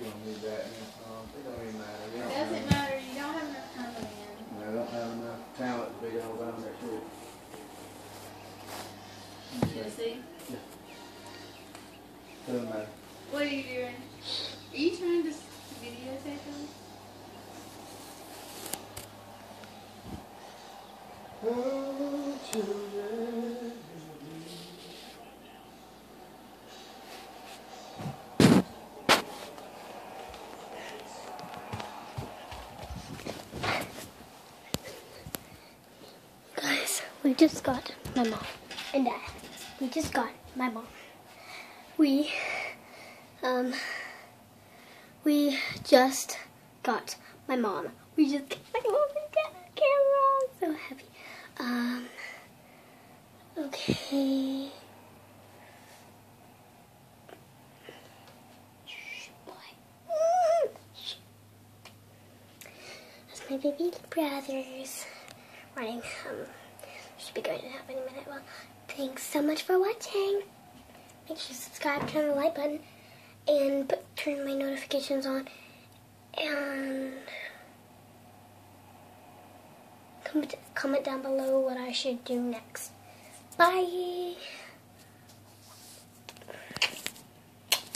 need that. Um, it don't even matter. You It don't doesn't have, matter. You don't have enough time to win. I don't have enough talent to be all down there shit. You see? Doesn't matter. What are you doing? Are you trying to videotape them? Oh, we just got my mom and dad. We just got my mom. We, um, we just got my mom. We just got my mom and dad camera. I'm so happy. Um, okay. Shh, boy. Mm. That's my baby brothers running. Um, should be going to happen in a minute. Well, thanks so much for watching. Make sure to subscribe, turn the like button, and put, turn my notifications on. And comment, comment down below what I should do next. Bye.